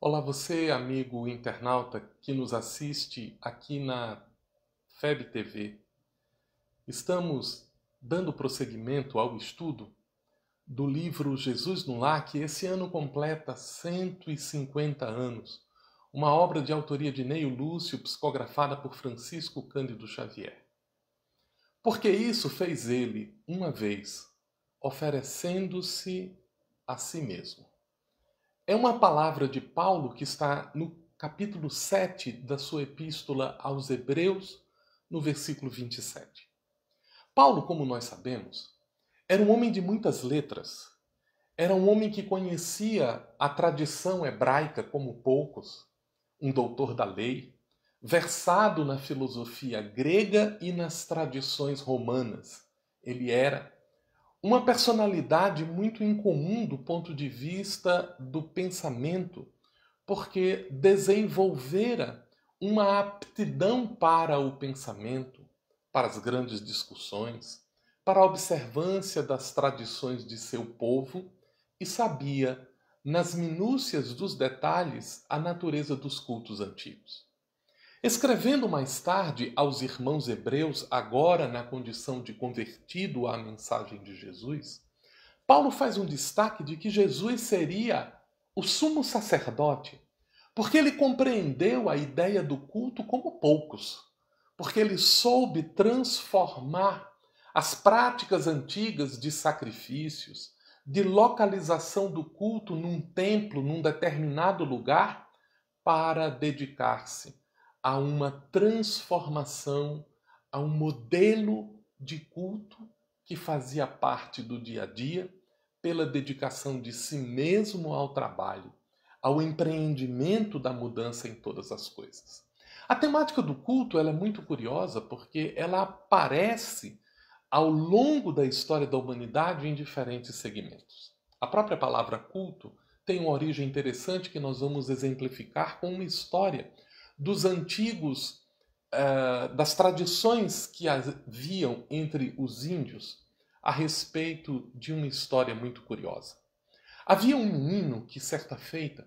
Olá, você, amigo internauta que nos assiste aqui na FEB TV. Estamos dando prosseguimento ao estudo do livro Jesus no Lar, que esse ano completa 150 anos, uma obra de autoria de Neio Lúcio, psicografada por Francisco Cândido Xavier. Porque isso fez ele, uma vez, oferecendo-se a si mesmo. É uma palavra de Paulo que está no capítulo 7 da sua epístola aos Hebreus, no versículo 27. Paulo, como nós sabemos, era um homem de muitas letras. Era um homem que conhecia a tradição hebraica como poucos, um doutor da lei, versado na filosofia grega e nas tradições romanas. Ele era uma personalidade muito incomum do ponto de vista do pensamento, porque desenvolvera uma aptidão para o pensamento, para as grandes discussões, para a observância das tradições de seu povo e sabia, nas minúcias dos detalhes, a natureza dos cultos antigos. Escrevendo mais tarde aos irmãos hebreus, agora na condição de convertido à mensagem de Jesus, Paulo faz um destaque de que Jesus seria o sumo sacerdote, porque ele compreendeu a ideia do culto como poucos, porque ele soube transformar as práticas antigas de sacrifícios, de localização do culto num templo, num determinado lugar, para dedicar-se a uma transformação, a um modelo de culto que fazia parte do dia a dia, pela dedicação de si mesmo ao trabalho, ao empreendimento da mudança em todas as coisas. A temática do culto é muito curiosa porque ela aparece ao longo da história da humanidade em diferentes segmentos. A própria palavra culto tem uma origem interessante que nós vamos exemplificar com uma história dos antigos, uh, das tradições que haviam entre os índios a respeito de uma história muito curiosa. Havia um menino que, certa feita,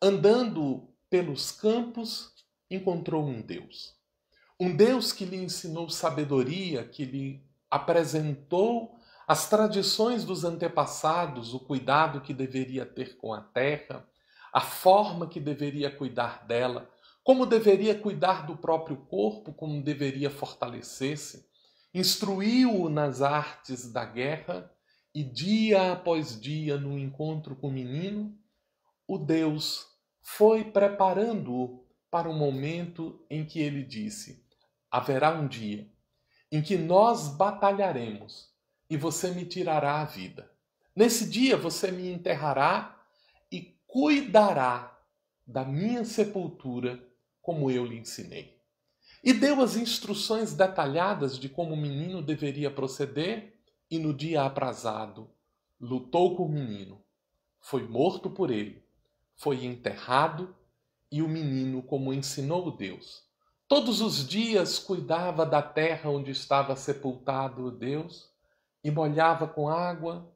andando pelos campos, encontrou um Deus. Um Deus que lhe ensinou sabedoria, que lhe apresentou as tradições dos antepassados, o cuidado que deveria ter com a terra, a forma que deveria cuidar dela, como deveria cuidar do próprio corpo, como deveria fortalecer-se, instruiu-o nas artes da guerra e dia após dia, no encontro com o menino, o Deus foi preparando-o para o momento em que ele disse: Haverá um dia em que nós batalharemos e você me tirará a vida. Nesse dia você me enterrará e cuidará da minha sepultura como eu lhe ensinei. E deu as instruções detalhadas de como o menino deveria proceder, e no dia aprazado lutou com o menino. Foi morto por ele, foi enterrado, e o menino, como ensinou Deus, todos os dias cuidava da terra onde estava sepultado Deus, e molhava com água,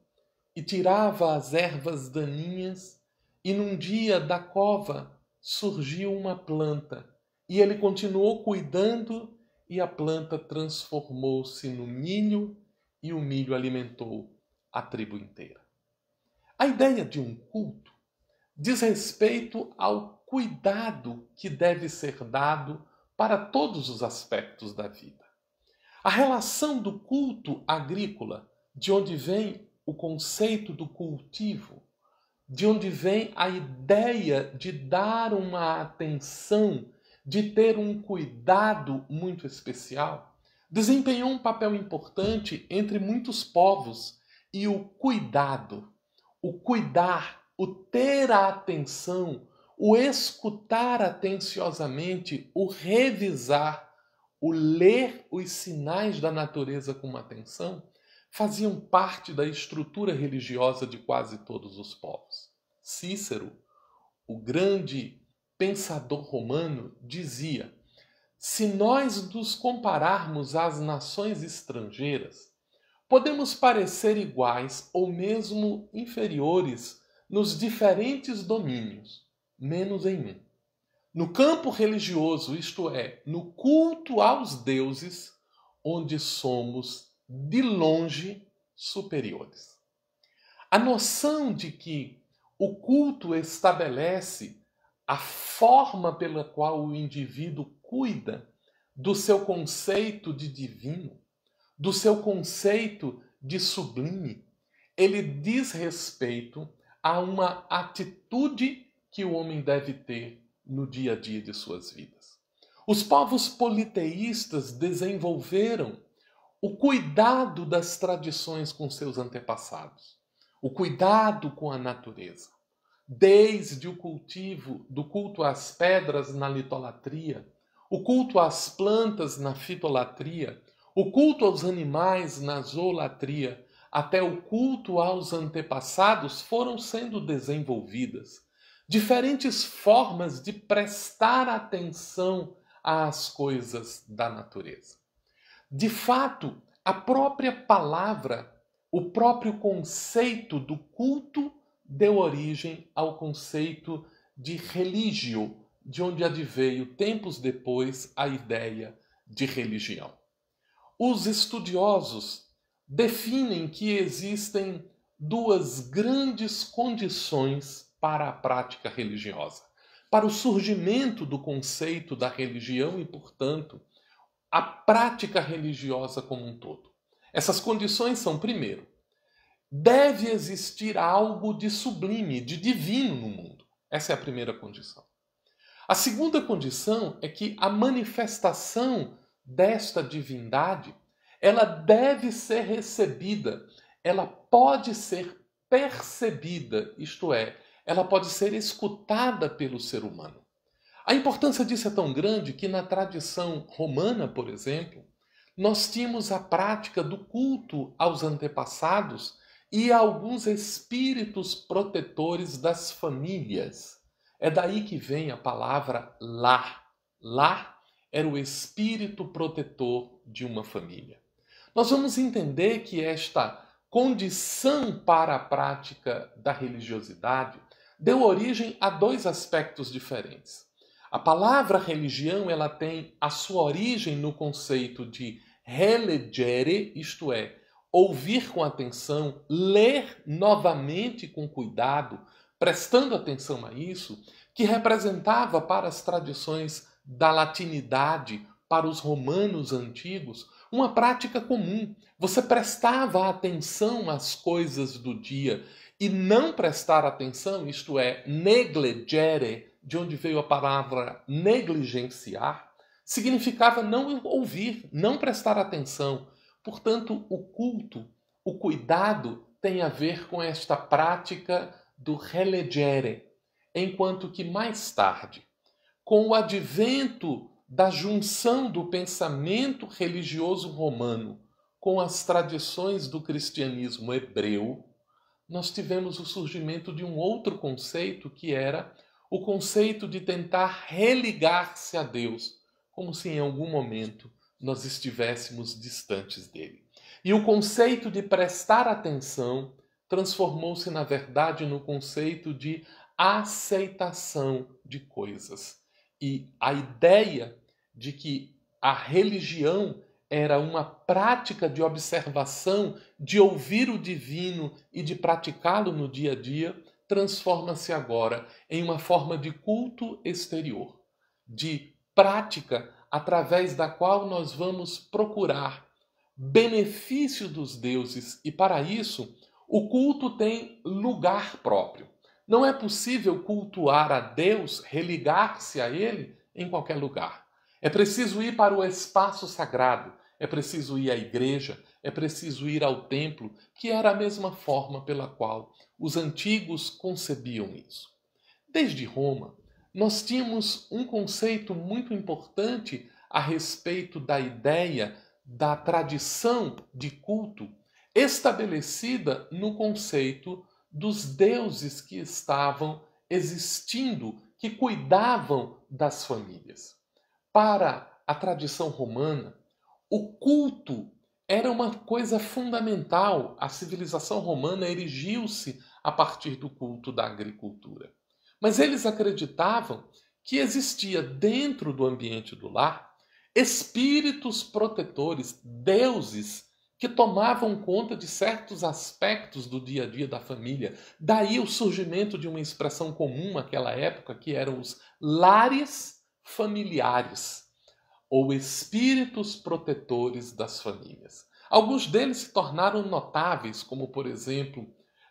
e tirava as ervas daninhas, e num dia da cova surgiu uma planta e ele continuou cuidando e a planta transformou-se no milho e o milho alimentou a tribo inteira. A ideia de um culto diz respeito ao cuidado que deve ser dado para todos os aspectos da vida. A relação do culto agrícola, de onde vem o conceito do cultivo, de onde vem a ideia de dar uma atenção, de ter um cuidado muito especial, desempenhou um papel importante entre muitos povos e o cuidado, o cuidar, o ter a atenção, o escutar atenciosamente, o revisar, o ler os sinais da natureza com atenção, faziam parte da estrutura religiosa de quase todos os povos. Cícero, o grande pensador romano, dizia: se nós nos compararmos às nações estrangeiras, podemos parecer iguais ou mesmo inferiores nos diferentes domínios, menos em um. No campo religioso, isto é, no culto aos deuses, onde somos de longe superiores. A noção de que o culto estabelece a forma pela qual o indivíduo cuida do seu conceito de divino, do seu conceito de sublime, ele diz respeito a uma atitude que o homem deve ter no dia a dia de suas vidas. Os povos politeístas desenvolveram o cuidado das tradições com seus antepassados, o cuidado com a natureza, desde o cultivo do culto às pedras na litolatria, o culto às plantas na fitolatria, o culto aos animais na zoolatria, até o culto aos antepassados foram sendo desenvolvidas. Diferentes formas de prestar atenção às coisas da natureza. De fato, a própria palavra, o próprio conceito do culto deu origem ao conceito de religio, de onde adveio tempos depois a ideia de religião. Os estudiosos definem que existem duas grandes condições para a prática religiosa, para o surgimento do conceito da religião e, portanto, a prática religiosa como um todo. Essas condições são, primeiro, deve existir algo de sublime, de divino no mundo. Essa é a primeira condição. A segunda condição é que a manifestação desta divindade, ela deve ser recebida, ela pode ser percebida, isto é, ela pode ser escutada pelo ser humano. A importância disso é tão grande que na tradição romana, por exemplo, nós tínhamos a prática do culto aos antepassados e a alguns espíritos protetores das famílias. É daí que vem a palavra lar. Lar era o espírito protetor de uma família. Nós vamos entender que esta condição para a prática da religiosidade deu origem a dois aspectos diferentes. A palavra religião ela tem a sua origem no conceito de relegere, isto é, ouvir com atenção, ler novamente com cuidado, prestando atenção a isso, que representava para as tradições da latinidade, para os romanos antigos, uma prática comum. Você prestava atenção às coisas do dia e não prestar atenção, isto é, negligere, de onde veio a palavra negligenciar, significava não ouvir, não prestar atenção. Portanto, o culto, o cuidado tem a ver com esta prática do relegere, enquanto que mais tarde, com o advento da junção do pensamento religioso romano com as tradições do cristianismo hebreu, nós tivemos o surgimento de um outro conceito que era o conceito de tentar religar-se a Deus, como se em algum momento nós estivéssemos distantes dele. E o conceito de prestar atenção transformou-se, na verdade, no conceito de aceitação de coisas. E a ideia de que a religião era uma prática de observação, de ouvir o divino e de praticá-lo no dia a dia, transforma-se agora em uma forma de culto exterior, de prática através da qual nós vamos procurar benefício dos deuses e para isso o culto tem lugar próprio. Não é possível cultuar a Deus, religar-se a ele em qualquer lugar. É preciso ir para o espaço sagrado, é preciso ir à igreja, é preciso ir ao templo, que era a mesma forma pela qual os antigos concebiam isso. Desde Roma, nós tínhamos um conceito muito importante a respeito da ideia da tradição de culto estabelecida no conceito dos deuses que estavam existindo, que cuidavam das famílias. Para a tradição romana, o culto era uma coisa fundamental. A civilização romana erigiu-se a partir do culto da agricultura. Mas eles acreditavam que existia dentro do ambiente do lar espíritos protetores, deuses que tomavam conta de certos aspectos do dia a dia da família. Daí o surgimento de uma expressão comum naquela época que eram os lares familiares ou espíritos protetores das famílias. Alguns deles se tornaram notáveis, como por exemplo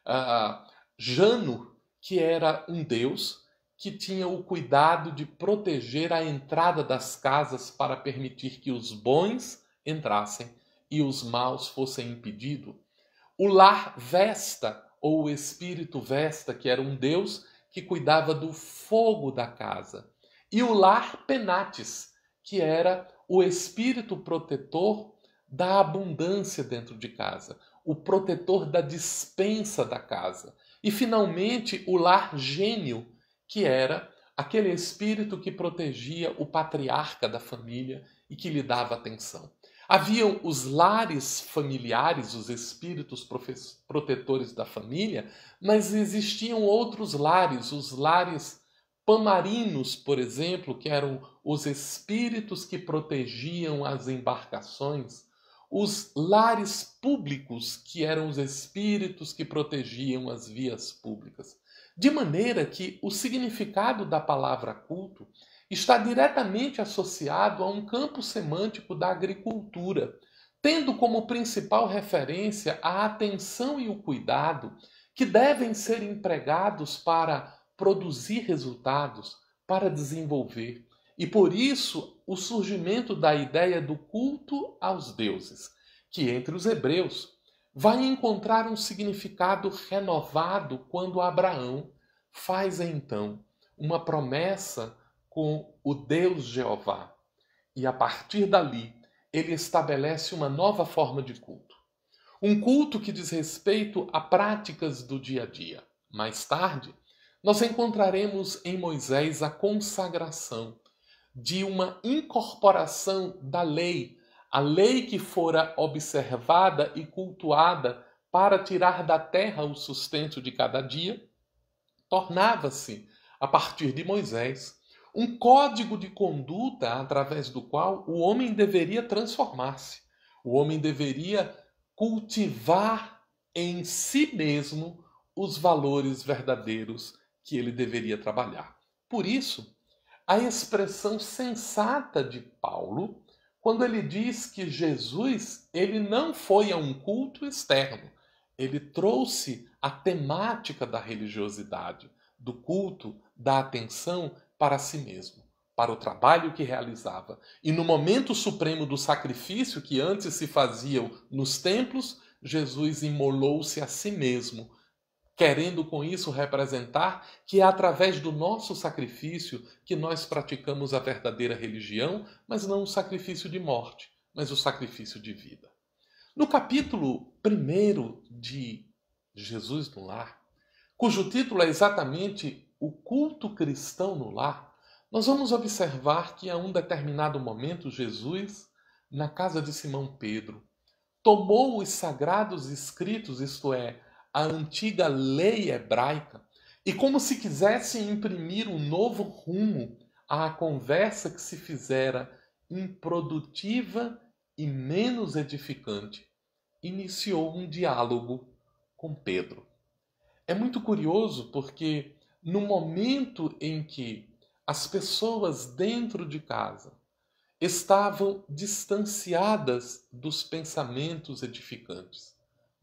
uh, Jano, que era um deus que tinha o cuidado de proteger a entrada das casas para permitir que os bons entrassem e os maus fossem impedidos. O lar Vesta, ou o espírito Vesta, que era um deus que cuidava do fogo da casa. E o lar Penates, que era o espírito protetor da abundância dentro de casa, o protetor da dispensa da casa. E finalmente o lar gênio, que era aquele espírito que protegia o patriarca da família e que lhe dava atenção. Haviam os lares familiares, os espíritos protetores da família, mas existiam outros lares, os lares pamarinos, por exemplo, que eram os espíritos que protegiam as embarcações, os lares públicos, que eram os espíritos que protegiam as vias públicas. De maneira que o significado da palavra culto está diretamente associado a um campo semântico da agricultura, tendo como principal referência a atenção e o cuidado que devem ser empregados para produzir resultados, para desenvolver. E por isso o surgimento da ideia do culto aos deuses, que entre os hebreus vai encontrar um significado renovado quando Abraão faz então uma promessa com o Deus Jeová. E a partir dali, ele estabelece uma nova forma de culto. Um culto que diz respeito a práticas do dia a dia. Mais tarde, nós encontraremos em Moisés a consagração de uma incorporação da lei, a lei que fora observada e cultuada para tirar da terra o sustento de cada dia, tornava-se, a partir de Moisés, um código de conduta através do qual o homem deveria transformar-se. O homem deveria cultivar em si mesmo os valores verdadeiros que ele deveria trabalhar. Por isso, a expressão sensata de Paulo quando ele diz que Jesus ele não foi a um culto externo, ele trouxe a temática da religiosidade, do culto, da atenção para si mesmo, para o trabalho que realizava. E no momento supremo do sacrifício que antes se faziam nos templos, Jesus imolou-se a si mesmo querendo com isso representar que é através do nosso sacrifício que nós praticamos a verdadeira religião, mas não o sacrifício de morte, mas o sacrifício de vida. No capítulo 1 de Jesus no Lar, cujo título é exatamente O culto cristão no lar, nós vamos observar que a um determinado momento Jesus, na casa de Simão Pedro, tomou os sagrados escritos, isto é, a antiga lei hebraica e como se quisesse imprimir um novo rumo à conversa que se fizera improdutiva e menos edificante, iniciou um diálogo com Pedro. É muito curioso porque no momento em que as pessoas dentro de casa estavam distanciadas dos pensamentos edificantes,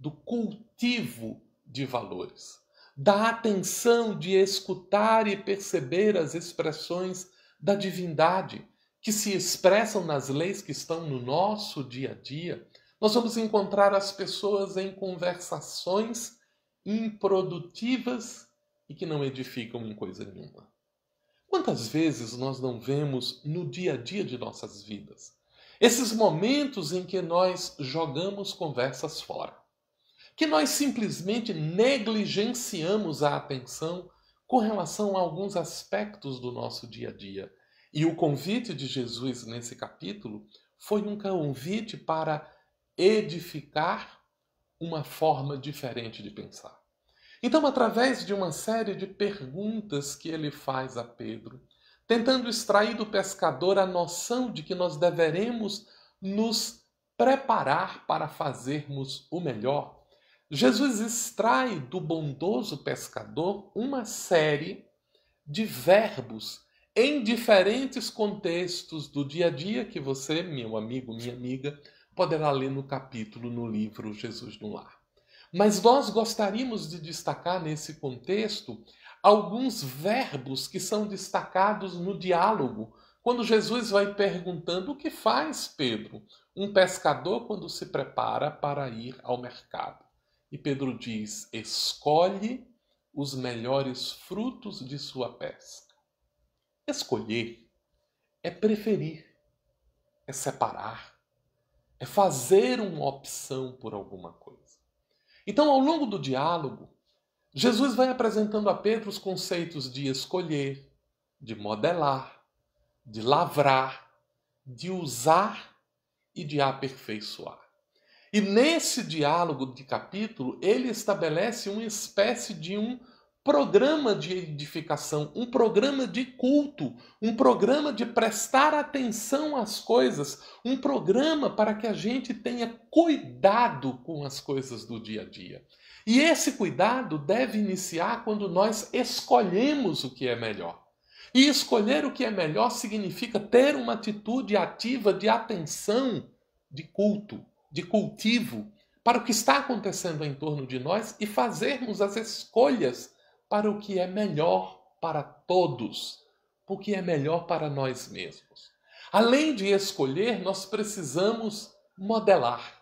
do cultivo de valores, da atenção de escutar e perceber as expressões da divindade que se expressam nas leis que estão no nosso dia a dia, nós vamos encontrar as pessoas em conversações improdutivas e que não edificam em coisa nenhuma. Quantas vezes nós não vemos no dia a dia de nossas vidas esses momentos em que nós jogamos conversas fora? Que nós simplesmente negligenciamos a atenção com relação a alguns aspectos do nosso dia a dia. E o convite de Jesus nesse capítulo foi um convite para edificar uma forma diferente de pensar. Então, através de uma série de perguntas que ele faz a Pedro, tentando extrair do pescador a noção de que nós deveremos nos preparar para fazermos o melhor, Jesus extrai do bondoso pescador uma série de verbos em diferentes contextos do dia a dia que você, meu amigo, minha amiga, poderá ler no capítulo no livro Jesus no Lar. Mas nós gostaríamos de destacar nesse contexto alguns verbos que são destacados no diálogo, quando Jesus vai perguntando o que faz Pedro, um pescador, quando se prepara para ir ao mercado. E Pedro diz: escolhe os melhores frutos de sua pesca. Escolher é preferir, é separar, é fazer uma opção por alguma coisa. Então, ao longo do diálogo, Jesus vai apresentando a Pedro os conceitos de escolher, de modelar, de lavrar, de usar e de aperfeiçoar. E nesse diálogo de capítulo, ele estabelece uma espécie de um programa de edificação, um programa de culto, um programa de prestar atenção às coisas, um programa para que a gente tenha cuidado com as coisas do dia a dia. E esse cuidado deve iniciar quando nós escolhemos o que é melhor. E escolher o que é melhor significa ter uma atitude ativa de atenção, de culto, de cultivo para o que está acontecendo em torno de nós e fazermos as escolhas para o que é melhor para todos, o que é melhor para nós mesmos. Além de escolher, nós precisamos modelar.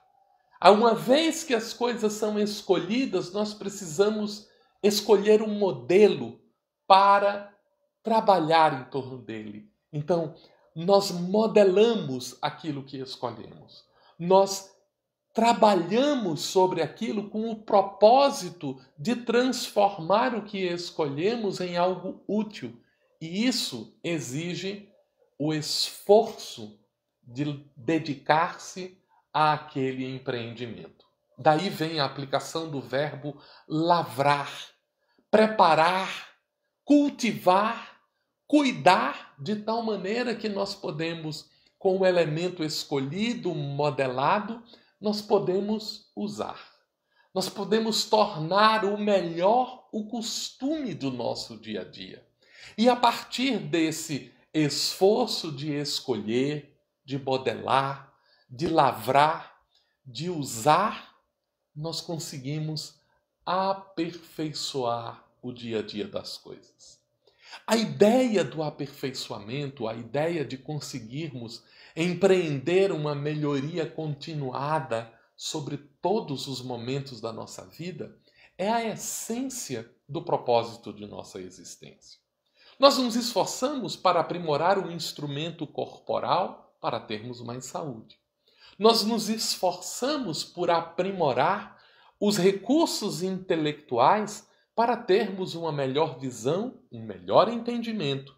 Uma vez que as coisas são escolhidas, nós precisamos escolher um modelo para trabalhar em torno dele. Então, nós modelamos aquilo que escolhemos. Nós trabalhamos sobre aquilo com o propósito de transformar o que escolhemos em algo útil. E isso exige o esforço de dedicar-se àquele empreendimento. Daí vem a aplicação do verbo lavrar, preparar, cultivar, cuidar, de tal maneira que nós podemos, com o elemento escolhido, modelado, nós podemos usar. Nós podemos tornar o melhor o costume do nosso dia a dia. E a partir desse esforço de escolher, de modelar, de lavrar, de usar, nós conseguimos aperfeiçoar o dia a dia das coisas. A ideia do aperfeiçoamento, a ideia de conseguirmos empreender uma melhoria continuada sobre todos os momentos da nossa vida é a essência do propósito de nossa existência. Nós nos esforçamos para aprimorar o instrumento corporal para termos mais saúde. Nós nos esforçamos por aprimorar os recursos intelectuais para termos uma melhor visão, um melhor entendimento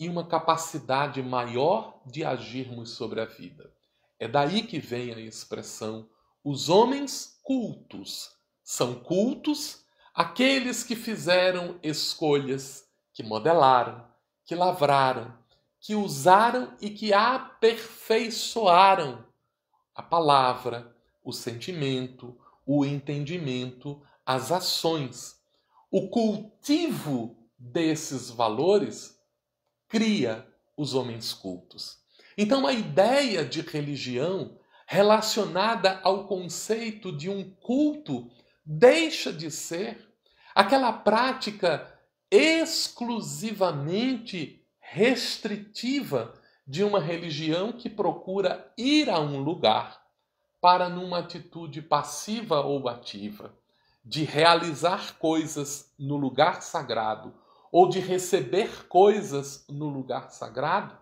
e uma capacidade maior de agirmos sobre a vida. É daí que vem a expressão os homens cultos. São cultos aqueles que fizeram escolhas, que modelaram, que lavraram, que usaram e que aperfeiçoaram a palavra, o sentimento, o entendimento, as ações. O cultivo desses valores cria os homens cultos. Então, a ideia de religião relacionada ao conceito de um culto deixa de ser aquela prática exclusivamente restritiva de uma religião que procura ir a um lugar para, numa atitude passiva ou ativa, de realizar coisas no lugar sagrado ou de receber coisas no lugar sagrado,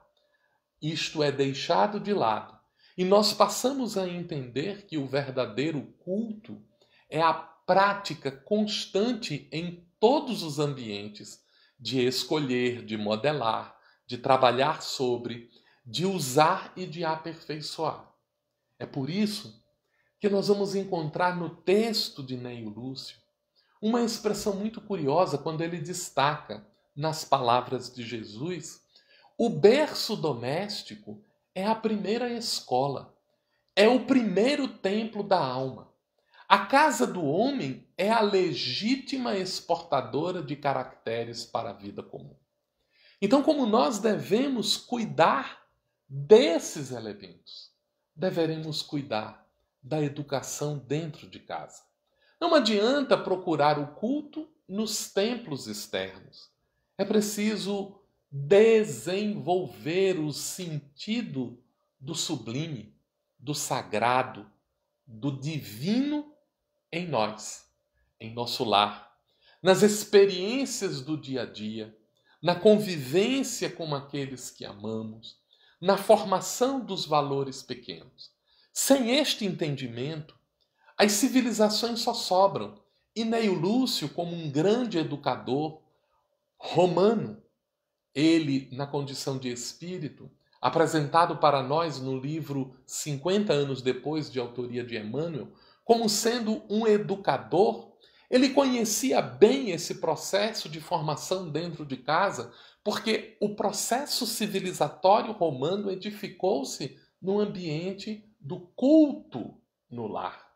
isto é deixado de lado. E nós passamos a entender que o verdadeiro culto é a prática constante em todos os ambientes de escolher, de modelar, de trabalhar sobre, de usar e de aperfeiçoar. É por isso que nós vamos encontrar no texto de Neio Lúcio uma expressão muito curiosa quando ele destaca nas palavras de Jesus: o berço doméstico é a primeira escola, é o primeiro templo da alma. A casa do homem é a legítima exportadora de caracteres para a vida comum. Então, como nós devemos cuidar desses elementos, deveremos cuidar da educação dentro de casa. Não adianta procurar o culto nos templos externos. É preciso desenvolver o sentido do sublime, do sagrado, do divino em nós, em nosso lar, nas experiências do dia a dia, na convivência com aqueles que amamos, na formação dos valores pequenos. Sem este entendimento, as civilizações só sobram. E Neio Lúcio, como um grande educador romano, ele, na condição de espírito, apresentado para nós no livro 50 anos depois de autoria de Emmanuel, como sendo um educador, ele conhecia bem esse processo de formação dentro de casa, porque o processo civilizatório romano edificou-se no ambiente do culto no lar,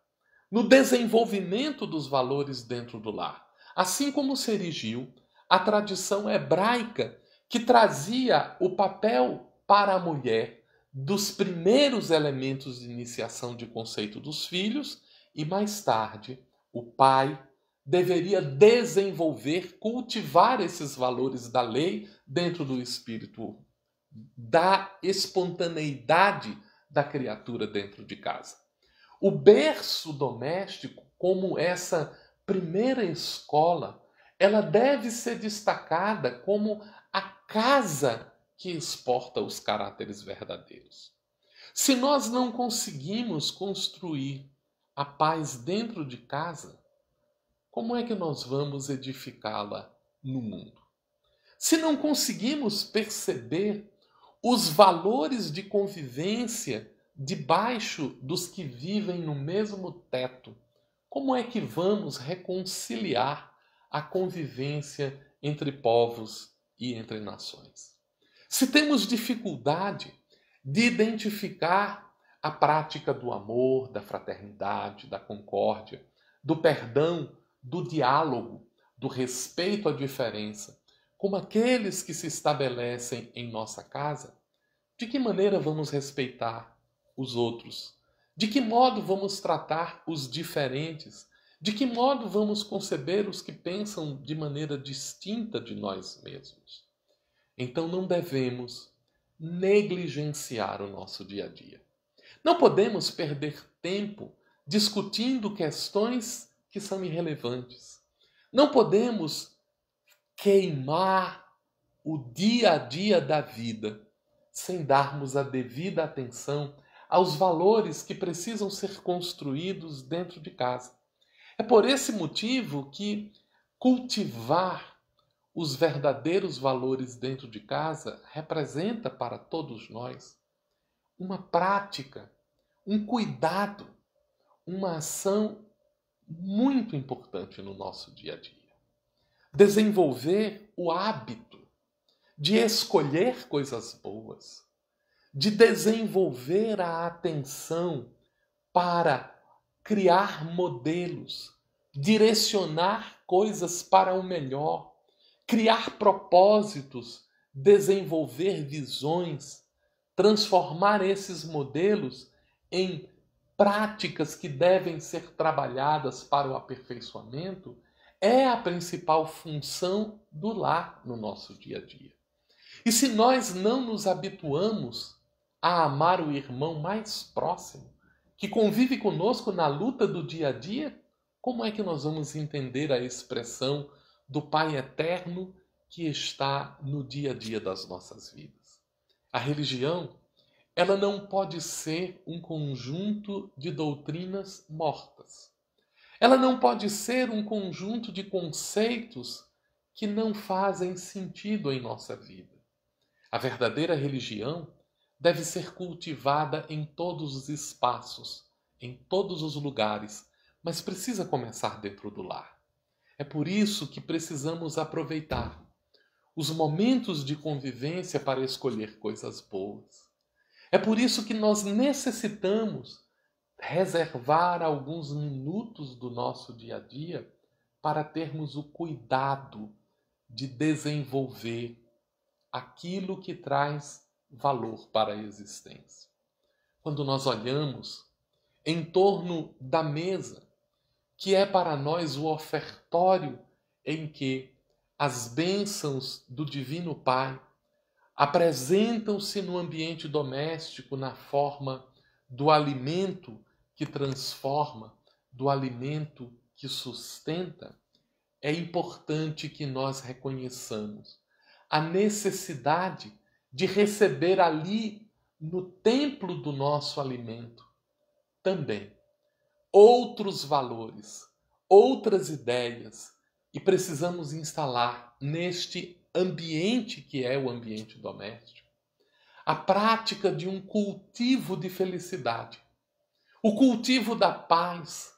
no desenvolvimento dos valores dentro do lar. Assim como se erigiu a tradição hebraica que trazia o papel para a mulher dos primeiros elementos de iniciação de conceito dos filhos e mais tarde o pai deveria desenvolver, cultivar esses valores da lei dentro do espírito da espontaneidade da criatura dentro de casa. O berço doméstico, como essa primeira escola, ela deve ser destacada como a casa que exporta os caráteres verdadeiros. Se nós não conseguimos construir a paz dentro de casa, como é que nós vamos edificá-la no mundo? Se não conseguimos perceber os valores de convivência debaixo dos que vivem no mesmo teto, como é que vamos reconciliar a convivência entre povos e entre nações? Se temos dificuldade de identificar a prática do amor, da fraternidade, da concórdia, do perdão, do diálogo, do respeito à diferença, como aqueles que se estabelecem em nossa casa, de que maneira vamos respeitar os outros? De que modo vamos tratar os diferentes? De que modo vamos conceber os que pensam de maneira distinta de nós mesmos? Então não devemos negligenciar o nosso dia a dia. Não podemos perder tempo discutindo questões que são irrelevantes. Não podemos queimar o dia a dia da vida sem darmos a devida atenção aos valores que precisam ser construídos dentro de casa. É por esse motivo que cultivar os verdadeiros valores dentro de casa representa para todos nós uma prática, um cuidado, uma ação muito importante no nosso dia a dia. Desenvolver o hábito de escolher coisas boas, de desenvolver a atenção para criar modelos, direcionar coisas para o melhor, criar propósitos, desenvolver visões, transformar esses modelos em práticas que devem ser trabalhadas para o aperfeiçoamento é a principal função do lar no nosso dia a dia. E se nós não nos habituamos a amar o irmão mais próximo, que convive conosco na luta do dia a dia, como é que nós vamos entender a expressão do Pai eterno que está no dia a dia das nossas vidas? A religião, ela não pode ser um conjunto de doutrinas mortas. Ela não pode ser um conjunto de conceitos que não fazem sentido em nossa vida. A verdadeira religião deve ser cultivada em todos os espaços, em todos os lugares, mas precisa começar dentro do lar. É por isso que precisamos aproveitar os momentos de convivência para escolher coisas boas. É por isso que nós necessitamos reservar alguns minutos do nosso dia a dia para termos o cuidado de desenvolver aquilo que traz valor para a existência. Quando nós olhamos em torno da mesa, que é para nós o ofertório em que as bênçãos do Divino Pai apresentam-se no ambiente doméstico na forma do alimento que transforma, do alimento que sustenta, é importante que nós reconheçamos a necessidade de receber ali, no templo do nosso alimento, também outros valores, outras ideias, e precisamos instalar neste ambiente que é o ambiente doméstico a prática de um cultivo de felicidade, o cultivo da paz,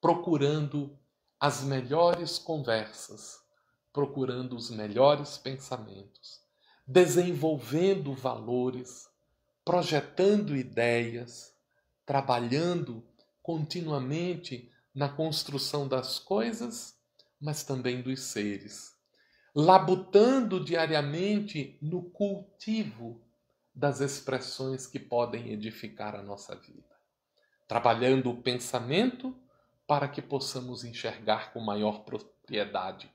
procurando as melhores conversas, procurando os melhores pensamentos, desenvolvendo valores, projetando ideias, trabalhando continuamente na construção das coisas, mas também dos seres, labutando diariamente no cultivo das expressões que podem edificar a nossa vida, trabalhando o pensamento para que possamos enxergar com maior propriedade,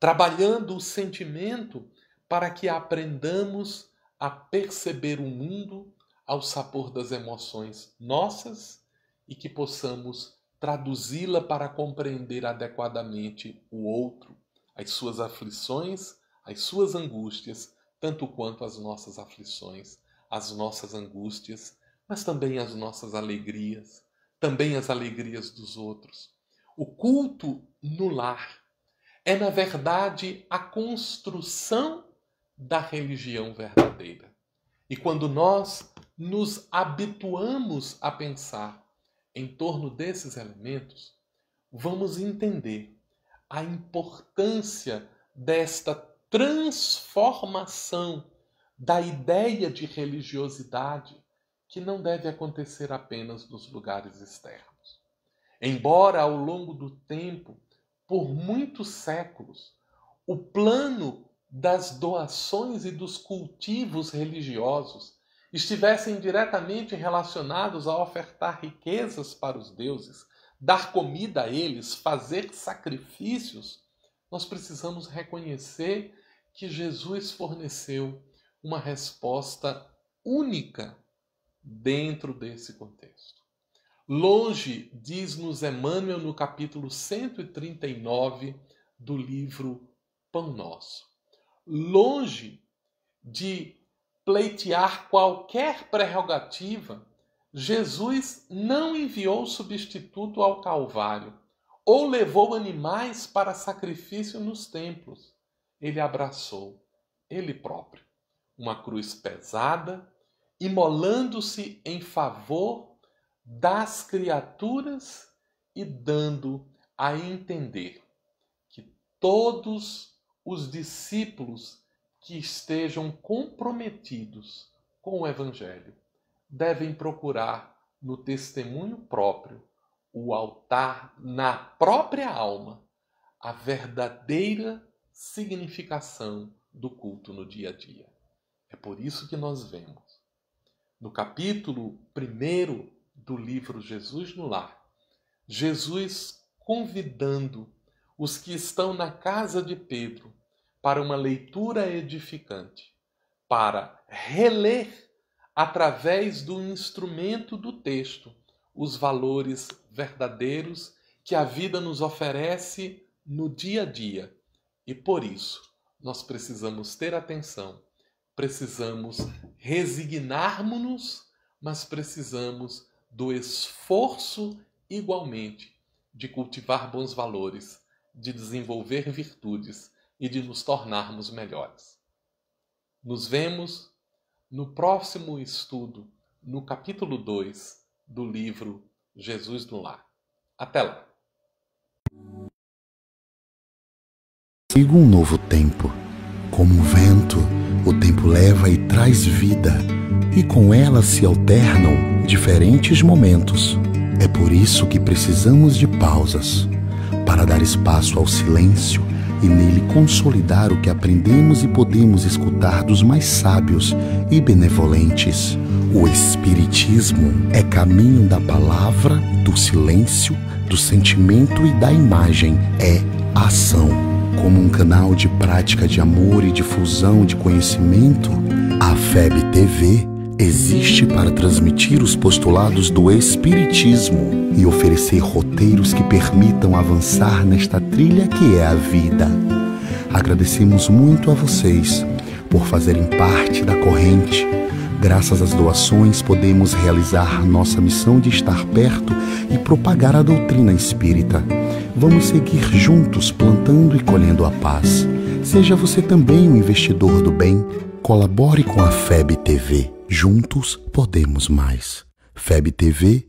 trabalhando o sentimento para que aprendamos a perceber o mundo ao sabor das emoções nossas e que possamos traduzi-la para compreender adequadamente o outro, as suas aflições, as suas angústias, tanto quanto as nossas aflições, as nossas angústias, mas também as nossas alegrias, também as alegrias dos outros. O culto no lar é, na verdade, a construção da religião verdadeira. E quando nós nos habituamos a pensar em torno desses elementos, vamos entender a importância desta transformação da ideia de religiosidade que não deve acontecer apenas nos lugares externos. Embora ao longo do tempo, por muitos séculos, o plano das doações e dos cultivos religiosos estivessem diretamente relacionados a ofertar riquezas para os deuses, dar comida a eles, fazer sacrifícios, nós precisamos reconhecer que Jesus forneceu uma resposta única dentro desse contexto. Longe, diz-nos Emmanuel no capítulo 139 do livro Pão Nosso, longe de pleitear qualquer prerrogativa, Jesus não enviou substituto ao Calvário ou levou animais para sacrifício nos templos. Ele abraçou, ele próprio, uma cruz pesada, imolando-se em favor das criaturas e dando a entender que todos os discípulos que estejam comprometidos com o Evangelho devem procurar no testemunho próprio o altar na própria alma a verdadeira significação do culto no dia a dia. É por isso que nós vemos no capítulo 1 do livro Jesus no Lar, Jesus convidando os que estão na casa de Pedro para uma leitura edificante, para reler através do instrumento do texto os valores verdadeiros que a vida nos oferece no dia a dia. E por isso, nós precisamos ter atenção, precisamos resignar-nos, mas precisamos do esforço igualmente de cultivar bons valores, de desenvolver virtudes e de nos tornarmos melhores. Nos vemos no próximo estudo, no capítulo 2 do livro Jesus no Lar. Até lá! Sigo um novo tempo. Como um vento, o tempo leva e traz vida, e com ela se alternam diferentes momentos. É por isso que precisamos de pausas para dar espaço ao silêncio e nele consolidar o que aprendemos e podemos escutar dos mais sábios e benevolentes. O Espiritismo é caminho da palavra, do silêncio, do sentimento e da imagem. É ação. Como um canal de prática de amor e difusão de conhecimento, a FEB TV existe para transmitir os postulados do Espiritismo e oferecer roteiros que permitam avançar nesta trilha que é a vida. Agradecemos muito a vocês por fazerem parte da corrente. Graças às doações, podemos realizar nossa missão de estar perto e propagar a doutrina espírita. Vamos seguir juntos plantando e colhendo a paz. Seja você também um investidor do bem. Colabore com a FEB TV. Juntos podemos mais. febtv.com.br